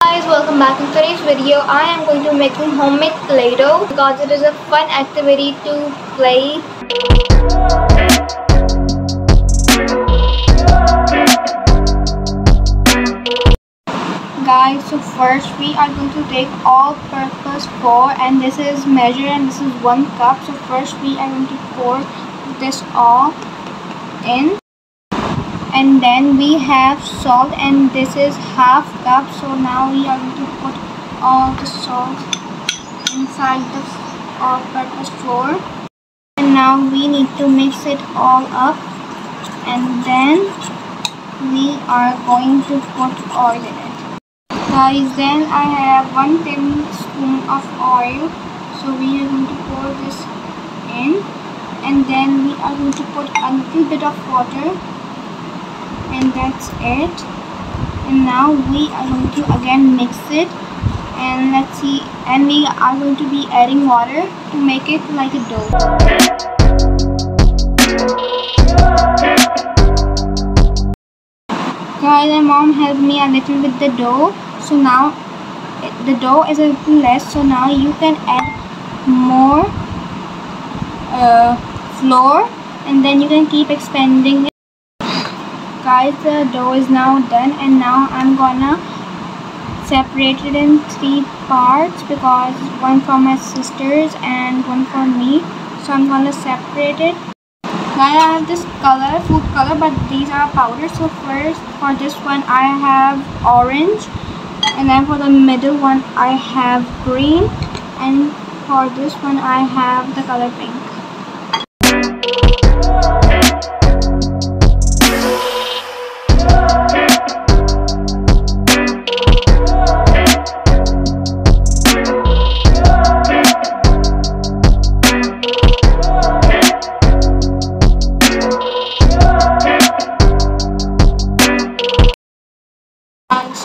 guys welcome back in today's video. I am going to be making homemade playdough because it is a fun activity to play. Guys so first we are going to take all purpose flour and this is measure and this is one cup. So first we are going to pour this all in and then we have salt and this is half cup. So now we are going to put all the salt inside the all-purpose flour and now we need to mix it all up. And then we are going to put oil in it. Guys then I have one tablespoon of oil. So we are going to pour this in. And then we are going to put a little bit of water and that's it. And now we are going to again mix it. And let's see and we are going to be adding water to make it like a dough. Guys my mom helped me a little with the dough. So now the dough is a little less. So now you can add more uh, flour. And then you can keep expanding it guys the dough is now done and now I'm gonna separate it in three parts because one for my sisters and one for me. So I'm gonna separate it. Now I have this color food color but these are powder. So first for this one I have orange. And then for the middle one I have green. And for this one I have the color pink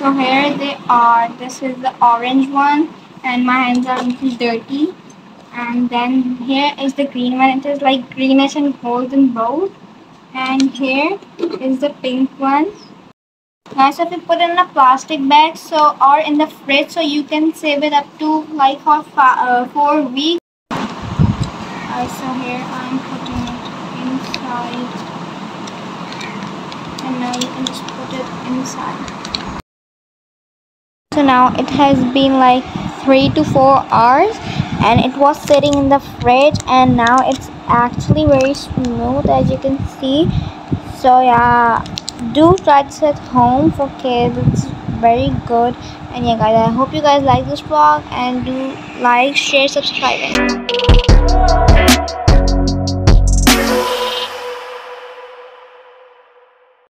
so here they are this is the orange one and my hands are little dirty. And then here is the green one. It is like greenish and golden both. And here is the pink one. Now so if you put it in a plastic bag so or in the fridge so you can save it up to like for uh, four weeks. Uh, so here i'm putting it inside. And now you can just put it inside so now it has been like three to four hours and it was sitting in the fridge and now it's actually very smooth as you can see. So yeah do try this at home for kids. It's very good. And yeah guys i hope you guys like this vlog and do like share subscribe